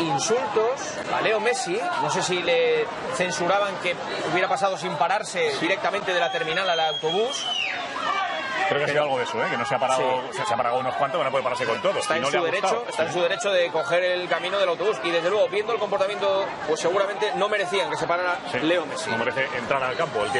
insultos a Leo Messi. No sé si le censuraban que hubiera pasado sin pararse directamente de la terminal al autobús. Creo que ha sido algo de eso, ¿eh? que no se ha parado, Sí. se, ha parado unos cuantos, que no puede pararse con todos. Está en no su derecho, está en su derecho de coger el camino del autobús. Y desde luego, viendo el comportamiento, pues seguramente no merecían que se parara Sí. Leo Messi. No merece entrar al campo. El que